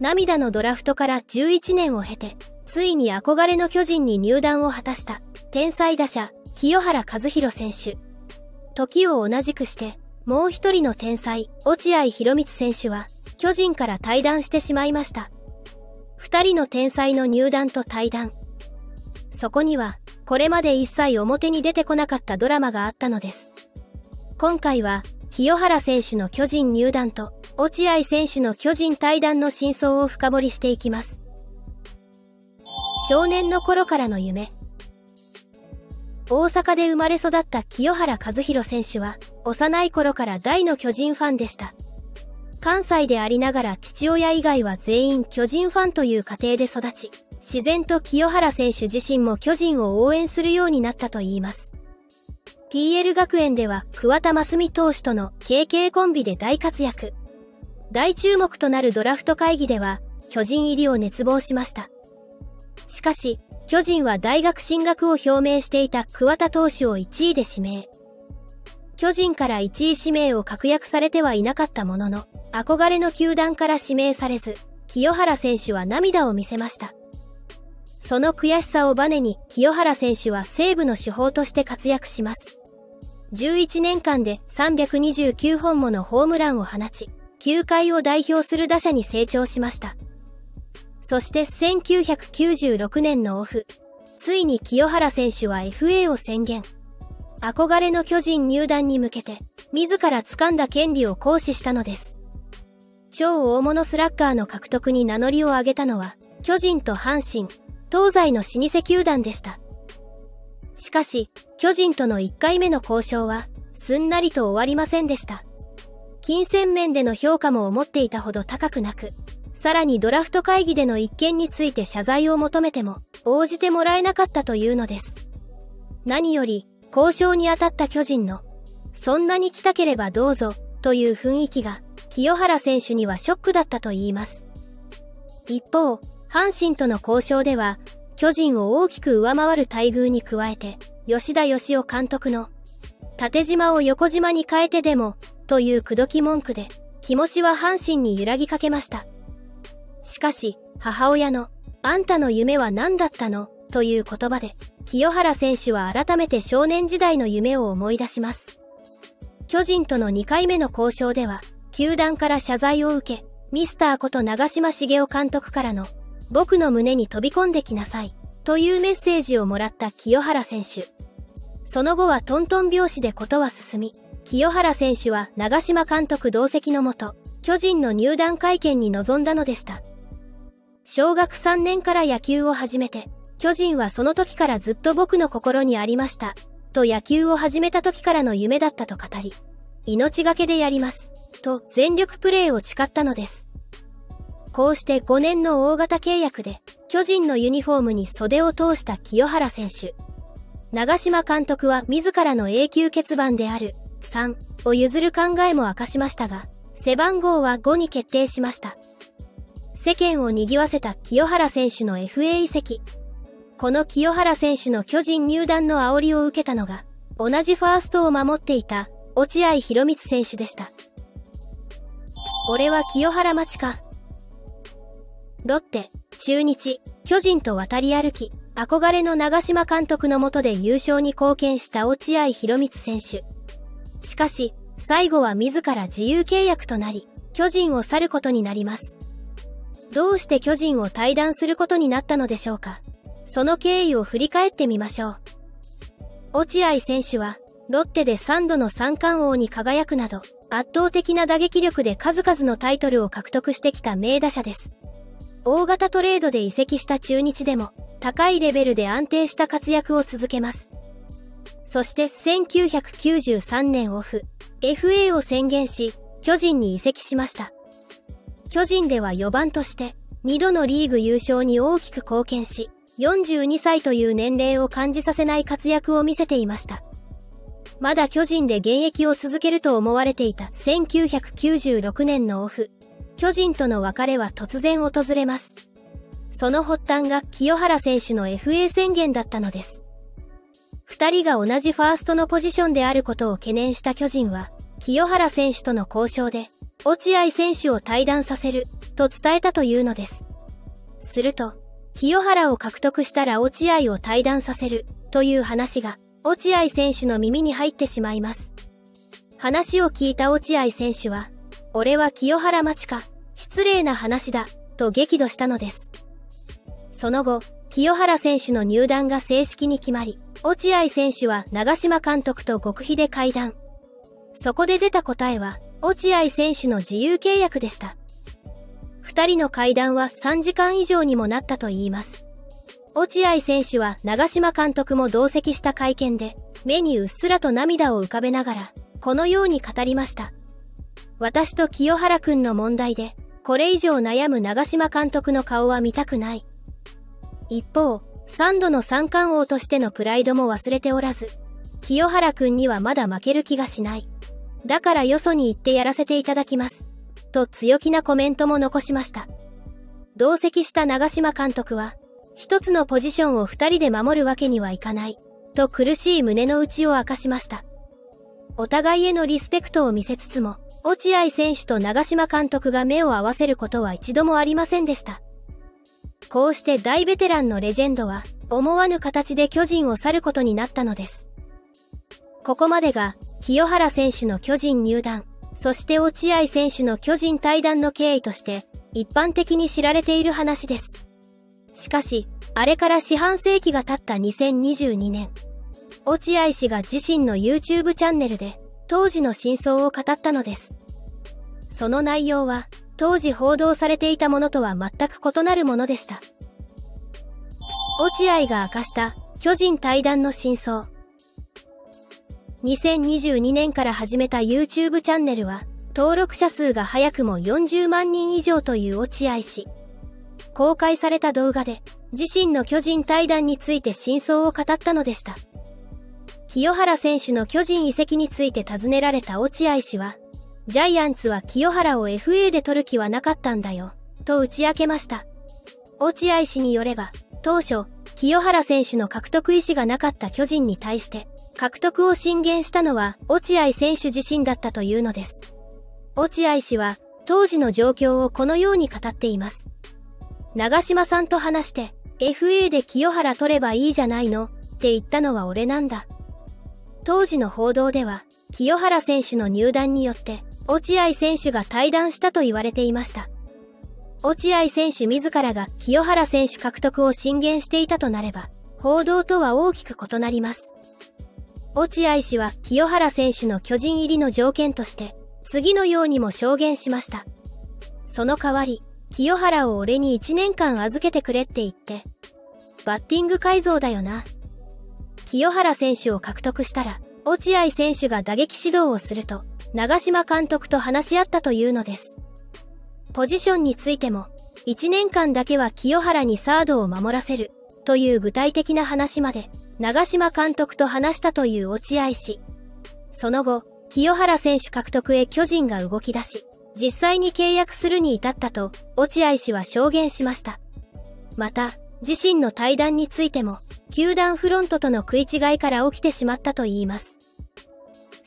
涙のドラフトから11年を経て、ついに憧れの巨人に入団を果たした天才打者、清原和博選手。時を同じくして、もう一人の天才、落合博満選手は、巨人から退団してしまいました。二人の天才の入団と退団。そこには、これまで一切表に出てこなかったドラマがあったのです。今回は、清原選手の巨人入団と、落合選手の巨人退団の真相を深掘りしていきます。少年の頃からの夢。大阪で生まれ育った清原和博選手は、幼い頃から大の巨人ファンでした。関西でありながら父親以外は全員巨人ファンという家庭で育ち、自然と清原選手自身も巨人を応援するようになったといいます。PL 学園では桑田真澄投手との KK コンビで大活躍。大注目となるドラフト会議では巨人入りを熱望しました。しかし、巨人は大学進学を表明していた桑田投手を1位で指名。巨人から1位指名を確約されてはいなかったものの、憧れの球団から指名されず、清原選手は涙を見せました。その悔しさをバネに清原選手は西武の主砲として活躍します。11年間で329本ものホームランを放ち、球界を代表する打者に成長しました。そして1996年のオフ、ついに清原選手は FA を宣言。憧れの巨人入団に向けて、自ら掴んだ権利を行使したのです。超大物スラッガーの獲得に名乗りを上げたのは、巨人と阪神、東西の老舗球団でした。しかし、巨人との1回目の交渉は、すんなりと終わりませんでした。金銭面での評価も思っていたほど高くなく、さらにドラフト会議での一件について謝罪を求めても、応じてもらえなかったというのです。何より、交渉に当たった巨人の、そんなに来たければどうぞ、という雰囲気が、清原選手にはショックだったと言います。一方、阪神との交渉では、巨人を大きく上回る待遇に加えて、吉田義雄監督の、縦島を横島に変えてでも、という口説き文句で、気持ちは阪神に揺らぎかけました。しかし、母親の、あんたの夢は何だったの？という言葉で、清原選手は改めて少年時代の夢を思い出します。巨人との2回目の交渉では、球団から謝罪を受け、ミスターこと長嶋茂雄監督からの、僕の胸に飛び込んできなさい、というメッセージをもらった清原選手。その後はトントン拍子でことは進み、清原選手は長嶋監督同席のもと、巨人の入団会見に臨んだのでした。小学3年から野球を始めて、巨人はその時からずっと僕の心にありました、と野球を始めた時からの夢だったと語り、命がけでやります。と全力プレーを誓ったのです。こうして5年の大型契約で巨人のユニフォームに袖を通した清原選手。長島監督は自らの永久欠番である3を譲る考えも明かしましたが、背番号は5に決定しました。世間を賑わせた清原選手の FA 移籍。この清原選手の巨人入団の煽りを受けたのが、同じファーストを守っていた落合博満選手でした。俺は清原町か。ロッテ、中日、巨人と渡り歩き、憧れの長島監督のもとで優勝に貢献した落合博満選手。しかし、最後は自ら自由契約となり、巨人を去ることになります。どうして巨人を退団することになったのでしょうかその経緯を振り返ってみましょう。落合選手は、ロッテで3度の三冠王に輝くなど、圧倒的な打撃力で数々のタイトルを獲得してきた名打者です。大型トレードで移籍した中日でも、高いレベルで安定した活躍を続けます。そして1993年オフ、FA を宣言し、巨人に移籍しました。巨人では4番として、2度のリーグ優勝に大きく貢献し、42歳という年齢を感じさせない活躍を見せていました。まだ巨人で現役を続けると思われていた1996年のオフ、巨人との別れは突然訪れます。その発端が清原選手の FA 宣言だったのです。二人が同じファーストのポジションであることを懸念した巨人は、清原選手との交渉で、落合選手を退団させる、と伝えたというのです。すると、清原を獲得したら落合を退団させるという話が落合選手の耳に入ってしまいます。話を聞いた落合選手は、俺は清原町か、失礼な話だ、と激怒したのです。その後、清原選手の入団が正式に決まり、落合選手は長島監督と極秘で会談。そこで出た答えは、落合選手の自由契約でした。二人の会談は3時間以上にもなったと言います。落合選手は長島監督も同席した会見で、目にうっすらと涙を浮かべながら、このように語りました。私と清原くんの問題で、これ以上悩む長島監督の顔は見たくない。一方、3度の三冠王としてのプライドも忘れておらず、清原くんにはまだ負ける気がしない。だからよそに行ってやらせていただきます。と強気なコメントも残しました。同席した長島監督は、一つのポジションを二人で守るわけにはいかない、と苦しい胸の内を明かしました。お互いへのリスペクトを見せつつも、落合選手と長島監督が目を合わせることは一度もありませんでした。こうして大ベテランのレジェンドは、思わぬ形で巨人を去ることになったのです。ここまでが、清原選手の巨人入団、そして落合選手の巨人対談の経緯として、一般的に知られている話です。しかし、あれから四半世紀が経った2022年、落合氏が自身の YouTube チャンネルで、当時の真相を語ったのです。その内容は、当時報道されていたものとは全く異なるものでした。落合が明かした巨人対談の真相。2022年から始めた YouTube チャンネルは、登録者数が早くも40万人以上という落合氏。公開された動画で、自身の巨人対談について真相を語ったのでした。清原選手の巨人移籍について尋ねられた落合氏は、ジャイアンツは清原を FA で取る気はなかったんだよ、と打ち明けました。落合氏によれば、当初、清原選手の獲得意思がなかった巨人に対して、獲得を進言したのは落合選手自身だったというのです。落合氏は、当時の状況をこのように語っています。長島さんと話して、FA で清原取ればいいじゃないのって言ったのは俺なんだ。当時の報道では、清原選手の入団によって、落合選手が退団したと言われていました。落合選手自らが清原選手獲得を進言していたとなれば、報道とは大きく異なります。落合氏は清原選手の巨人入りの条件として、次のようにも証言しました。その代わり、清原を俺に1年間預けてくれって言って、バッティング改造だよな。清原選手を獲得したら、落合選手が打撃指導をすると、長島監督と話し合ったというのです。ポジションについても、1年間だけは清原にサードを守らせる、という具体的な話まで、長島監督と話したという落合氏。その後、清原選手獲得へ巨人が動き出し、実際に契約するに至ったと、落合氏は証言しました。また、自身の対談についても、球団フロントとの食い違いから起きてしまったといいます。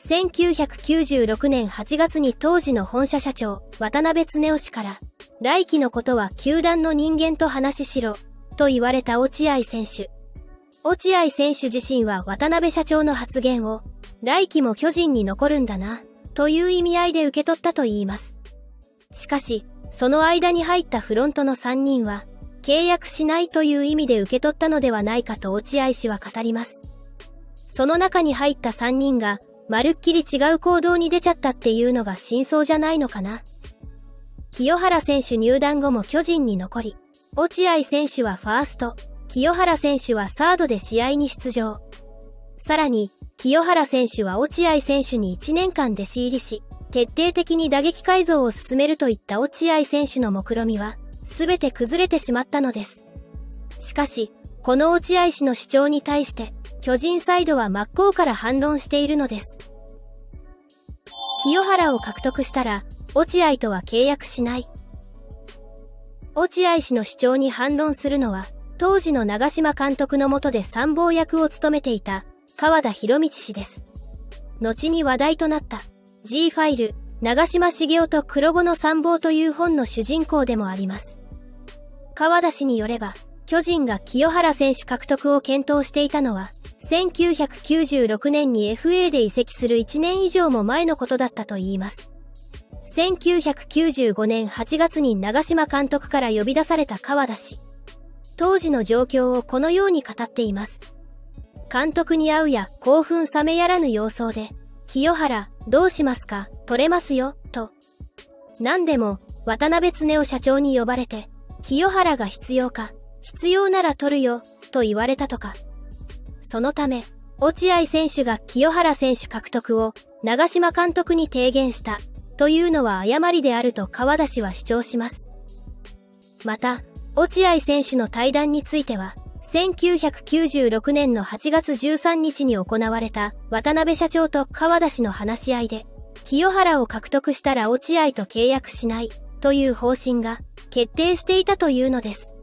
1996年8月に当時の本社社長、渡辺恒夫氏から、来季のことは球団の人間と話ししろ、と言われた落合選手。落合選手自身は渡辺社長の発言を、来季も巨人に残るんだな、という意味合いで受け取ったと言います。しかし、その間に入ったフロントの3人は、契約しないという意味で受け取ったのではないかと落合氏は語ります。その中に入った3人が、まるっきり違う行動に出ちゃったっていうのが真相じゃないのかな。清原選手入団後も巨人に残り、落合選手はファースト、清原選手はサードで試合に出場。さらに、清原選手は落合選手に1年間弟子入りし、徹底的に打撃改造を進めるといった落合選手の目論みは、すべて崩れてしまったのです。しかし、この落合氏の主張に対して、巨人サイドは真っ向から反論しているのです。清原を獲得したら、落合とは契約しない。落合氏の主張に反論するのは、当時の長島監督の下で参謀役を務めていた川田博道氏です。後に話題となった G ファイル長嶋茂雄と黒子の参謀という本の主人公でもあります。川田氏によれば、巨人が清原選手獲得を検討していたのは、1996年に FA で移籍する1年以上も前のことだったといいます。1995年8月に長島監督から呼び出された川田氏。当時の状況をこのように語っています。監督に会うや興奮冷めやらぬ様相で、清原、どうしますか？取れますよ、と。何でも、渡辺恒夫社長に呼ばれて、清原が必要か、必要なら取るよ、と言われたとか。そのため、落合選手が清原選手獲得を長島監督に提言した、というのは誤りであると川田氏は主張します。また、落合選手の対談については、1996年の8月13日に行われた渡辺社長と川田氏の話し合いで、清原を獲得したら落合と契約しないという方針が決定していたというのです。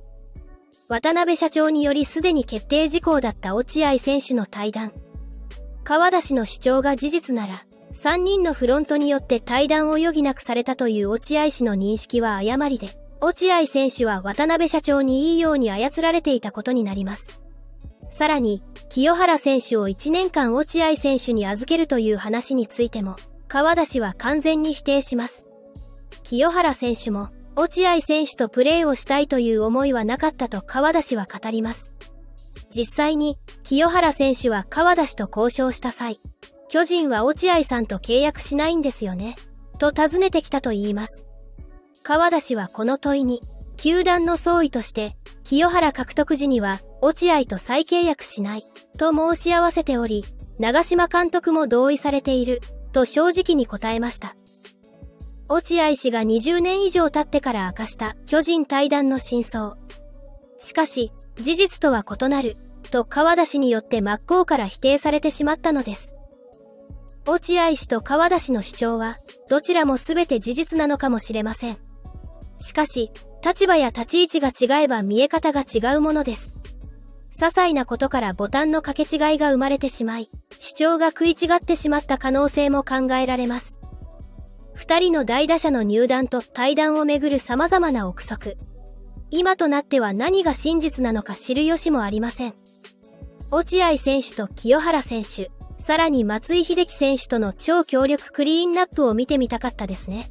渡辺社長によりすでに決定事項だった落合選手の対談。川田氏の主張が事実なら、3人のフロントによって対談を余儀なくされたという落合氏の認識は誤りで、落合選手は渡辺社長にいいように操られていたことになります。さらに、清原選手を1年間落合選手に預けるという話についても、川田氏は完全に否定します。清原選手も、落合選手とプレーをしたいという思いはなかったと川田氏は語ります。実際に、清原選手は川田氏と交渉した際、巨人は落合さんと契約しないんですよね、と尋ねてきたと言います。川田氏はこの問いに、球団の総意として、清原獲得時には、落合と再契約しない、と申し合わせており、長島監督も同意されている、と正直に答えました。落合氏が20年以上経ってから明かした巨人対談の真相。しかし、事実とは異なる、と川田氏によって真っ向から否定されてしまったのです。落合氏と川田氏の主張は、どちらも全て事実なのかもしれません。しかし、立場や立ち位置が違えば見え方が違うものです。些細なことからボタンの掛け違いが生まれてしまい、主張が食い違ってしまった可能性も考えられます。2人の代打者の入団と対談をめぐる様々な憶測。今となっては何が真実なのか知る由もありません。落合選手と清原選手、さらに松井秀喜選手との超強力クリーンナップを見てみたかったですね。